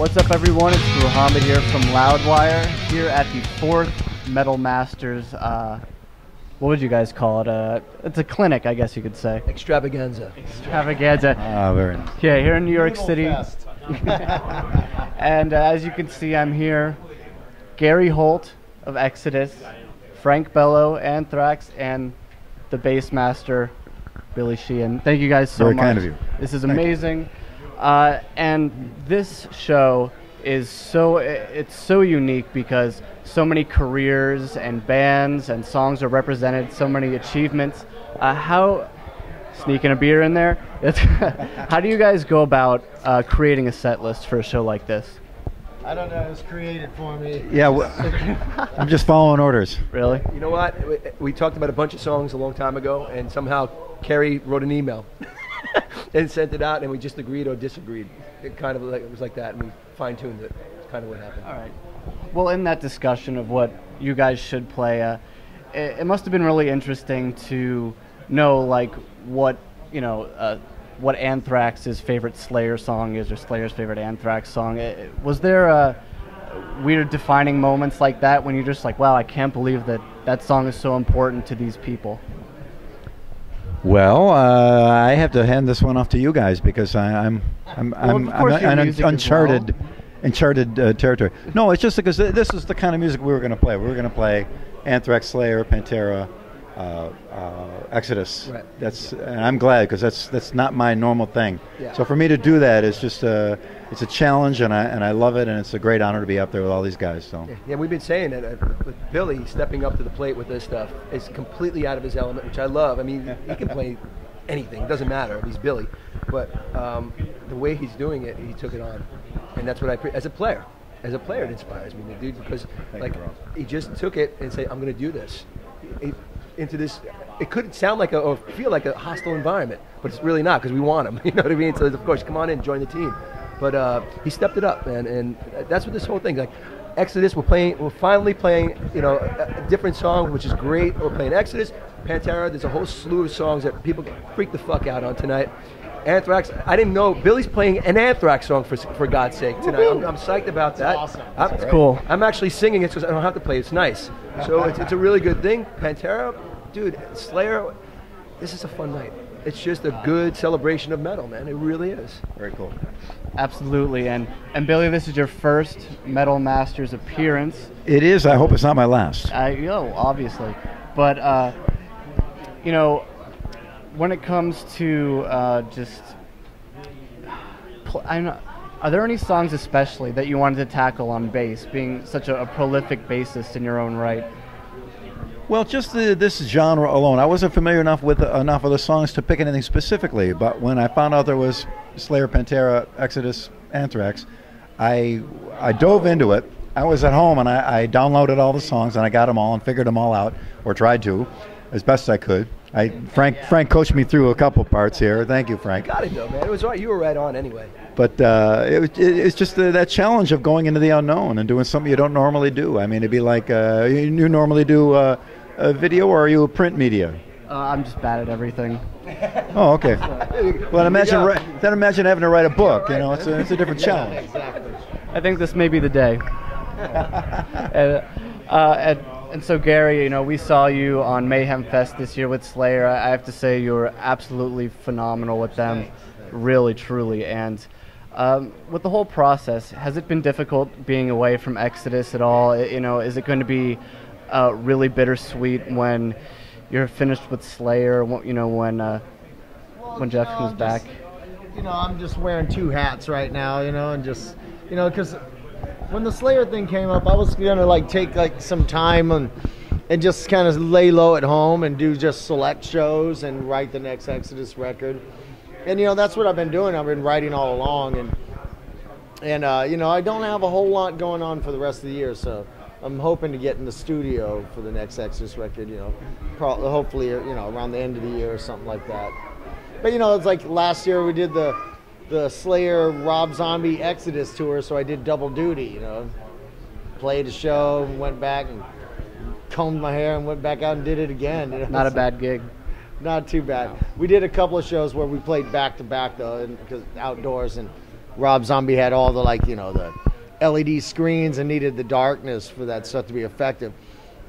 What's up, everyone? It's Gruhamed here from Loudwire, here at the fourth Metal Masters. Uh, what would you guys call it? Uh, it's a clinic, I guess you could say. Extravaganza. Extravaganza. Ah, very nice. Yeah, here in New York City. and uh, as you can see, I'm here. Gary Holt of Exodus, Frank Bello, of Anthrax, and the bass master, Billy Sheehan. Thank you guys so Very much. kind of you. This is Thank you. Amazing. Uh, and this show is so it's so unique because so many careers and bands and songs are represented, so many achievements. Uh, how sneaking a beer in there? how do you guys go about uh, creating a set list for a show like this? I don't know. It was created for me. Yeah, well, I'm just following orders. Really? You know what? We, we talked about a bunch of songs a long time ago, and somehow Kerry wrote an email and sent it out, and we just agreed or disagreed. It kind of like, it was like that, and we fine tuned it. It's kind of what happened. All right. Well, in that discussion of what you guys should play, uh, it, it must have been really interesting to know like what you know uh, what Anthrax's favorite Slayer song is, or Slayer's favorite Anthrax song. Was there uh, weird defining moments like that when you're just like, wow, I can't believe that that song is so important to these people? Well, uh, I have to hand this one off to you guys because I, I'm I'm Well, I'm, I'm un- uncharted well. uncharted uh, territory. No, it's just because th- this is the kind of music we were going to play. We were going to play Anthrax, Slayer, Pantera, uh, uh, Exodus. Right. That's and I'm glad because that's that's not my normal thing. Yeah. So for me to do that is just uh, it's a challenge and I and I love it and it's a great honor to be up there with all these guys. So. Yeah, yeah, we've been saying that uh, with Billy stepping up to the plate with this stuff is completely out of his element, which I love. I mean, he can play anything; it doesn't matter. He's Billy, but um, the way he's doing it, he took it on, and that's what I pre- as a player. As a player, it inspires me, dude, because Thank like he just took it and said, "I'm going to do this." He- into this, it could sound like a or feel like a hostile environment, but it's really not because we want him. You know what I mean? So of course, come on in, join the team. But uh, he stepped it up, man, and that's what this whole thing like. Exodus, we're playing, we're finally playing, you know, a, a different song, which is great. We're playing Exodus, Pantera. There's a whole slew of songs that people freak the fuck out on tonight. Anthrax, I didn't know Billy's playing an Anthrax song for for God's sake tonight. I'm, I'm psyched about that. awesome. I'm, cool. I'm actually singing it because I don't have to play. It, it's nice. So it's, it's a really good thing. Pantera, dude, Slayer, this is a fun night. It's just a good celebration of metal, man. It really is. Very cool. Absolutely. And and Billy, this is your first Metal Masters appearance. It is. I hope it's not my last. I you know, obviously, but uh, you know, when it comes to uh, just, I'm not, are there any songs especially that you wanted to tackle on bass, being such a, a prolific bassist in your own right? Well, just the, this genre alone, I wasn't familiar enough with enough of the songs to pick anything specifically. But when I found out there was Slayer, Pantera, Exodus, Anthrax, I I dove into it. I was at home and I, I downloaded all the songs and I got them all and figured them all out, or tried to, as best I could. I Frank Frank coached me through a couple parts here. Thank you, Frank. Got it though, man. It was right. You were right on anyway. But uh, it, it, it's just uh, that challenge of going into the unknown and doing something you don't normally do. I mean, it'd be like uh, you, you normally do uh, a video or are you a print media? Uh, I'm just bad at everything. Oh, okay. Well, imagine ri- then imagine having to write a book. You know, it's a, it's a different challenge. I think this may be the day. and, uh, and, and so, Gary, you know, we saw you on Mayhem Fest this year with Slayer. I have to say, you were absolutely phenomenal with them, really, truly. And um, with the whole process, has it been difficult being away from Exodus at all? You know, is it going to be uh, really bittersweet when you're finished with Slayer? You know, when uh, when Jeff know, comes I'm back. you know, I'm just wearing two hats right now, you know, and just, you know, because when the Slayer thing came up, I was gonna like take like some time and and just kind of lay low at home and do just select shows and write the next Exodus record. And you know, that's what I've been doing. I've been writing all along, and and uh, you know, I don't have a whole lot going on for the rest of the year, so. I'm hoping to get in the studio for the next Exodus record, you know, pro- hopefully, uh, you know, around the end of the year or something like that. But you know, it's like last year we did the the Slayer Rob Zombie Exodus tour, so I did double duty. You know, played a show went back and combed my hair and went back out and did it again. You know? Not a bad gig. Not too bad. We did a couple of shows where we played back to back though, because outdoors and Rob Zombie had all the like you know the LED screens and needed the darkness for that stuff to be effective,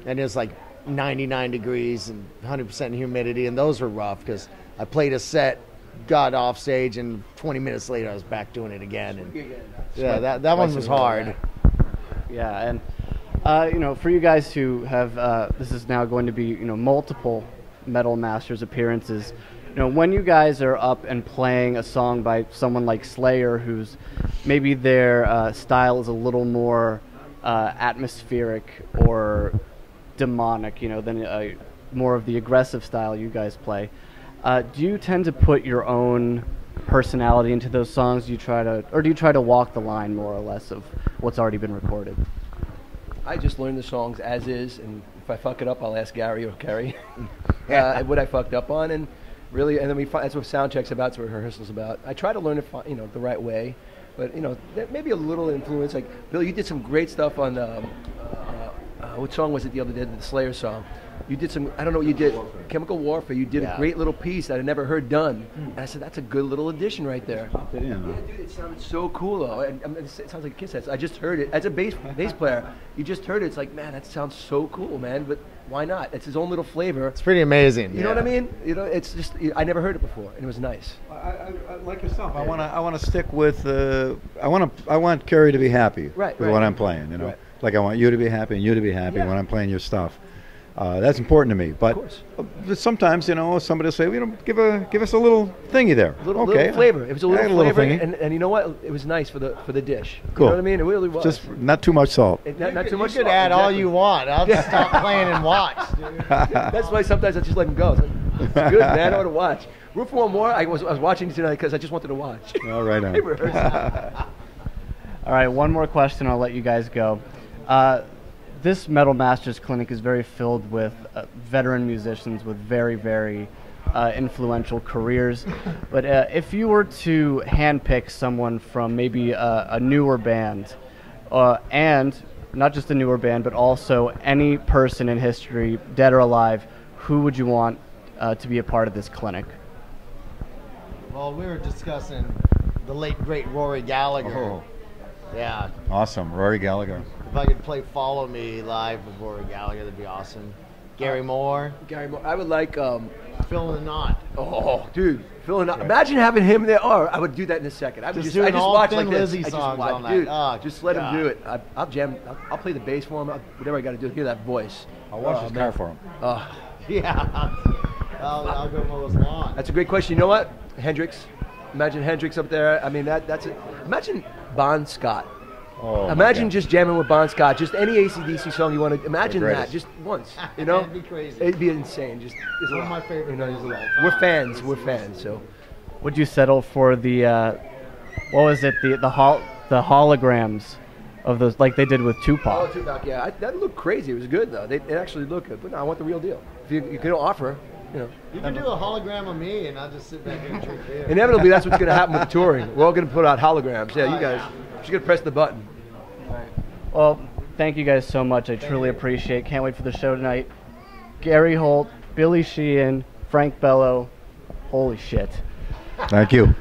and it's like 99 degrees and 100% humidity, and those were rough because I played a set, got off stage, and 20 minutes later I was back doing it again, and yeah, that that one was hard. Yeah, and uh, you know, for you guys who have, uh, this is now going to be you know multiple Metal Masters appearances. You know, when you guys are up and playing a song by someone like Slayer, who's maybe their uh, style is a little more uh, atmospheric or demonic, you know, than uh, more of the aggressive style you guys play. Uh, do you tend to put your own personality into those songs? Do you try to, or do you try to walk the line more or less of what's already been recorded? I just learn the songs as is, and if I fuck it up, I'll ask Gary or Kerry uh, what I fucked up on, and really, and then we find, that's what sound checks about, that's what rehearsals about. I try to learn it, you know, the right way, but you know, there may a little influence. Like Bill, you did some great stuff on um, what song was it the other day? The Slayer song. You did some, I don't know what you did, Chemical Warfare. You did Yeah. a great little piece that I never heard done, and I said that's a good little addition right there. Pop it in. Yeah, dude, it sounded so cool though. And, and it sounds like Kiss. Has. I just heard it as a bass bass player. You just heard it. It's like, man, that sounds so cool, man. But why not? It's his own little flavor. It's pretty amazing. You know what I mean? You know, it's just I never heard it before, and it was nice. I, I, I, like yourself, I want to. I want to stick with. Uh, I want to. I want Kerry to be happy Right, with right. what I'm playing. You know, Right. Like I want you to be happy and you to be happy Yeah. when I'm playing your stuff. Uh, that's important to me. But course. uh, sometimes, you know, somebody will say, "You know, give a give us a little thingy there." Little, okay, little flavor. It was a Yeah, little, flavor, thingy. and, and you know what? It was nice for the for the dish. cool. You know what I mean? It really was. Just not too much salt. It- not, not too you much. could salt, add all you want. I'll just stop playing and watch. That's why sometimes I just let him go. It's, like, it's good, man. I want to watch. Root for one more. I was I was watching tonight because I just wanted to watch. All right. all right, one more question. I'll let you guys go. Uh, this Metal Masters clinic is very filled with uh, veteran musicians with very, very uh, influential careers. but uh, if you were to handpick someone from maybe a, a newer band, uh, and not just a newer band, but also any person in history, dead or alive, who would you want uh, to be a part of this clinic? Well, we were discussing the late great Rory Gallagher. Oh. Yeah, awesome, Rory Gallagher. If I could play "Follow Me" live before Rory Gallagher, that'd be awesome. Gary Moore, Gary, Moore. I would like. Um, Phil Lynott. Oh, dude, Phil and I, imagine having him there. Oh, I would do that in a second. I would Just just, doing I just all watch Thin like this. Lizzy I just songs watch, on that. dude. Oh, just let God. him do it. I, I'll jam. I'll, I'll play the bass for him. I'll, whatever I got to do. Hear that voice. I'll wash Oh, his man. car for him. Oh, Yeah, I'll, I'll go mow his lawn. that's a great question. You know what, Hendrix? Imagine Hendrix up there. I mean, that that's it. Imagine Bon Scott. Oh, imagine just jamming with Bon Scott. Just any ACDC song you want to. Imagine that. Just once. You know. That'd be crazy. It'd be insane. Just there's a One of lot. my favorite You know, bands there's a of lot. all We're time. fans. We're fans. So. Would you settle for the uh, what was it the the hol- the holograms of those like they did with Oh, Tupac? Tupac, yeah. I, that looked crazy. It was good, though. They, it actually looked good. But no, I want the real deal. If you, you can offer, you know. You can do a hologram of me, and I'll just sit back here and drink beer. Inevitably, that's what's going to happen with the touring. We're all going to put out holograms. Yeah, you Oh, guys. yeah. Just going to press the button. Well, thank you guys so much. I truly appreciate. Can't wait for the show tonight. Gary Holt, Billy Sheehan, Frank Bello. Holy shit. Thank you.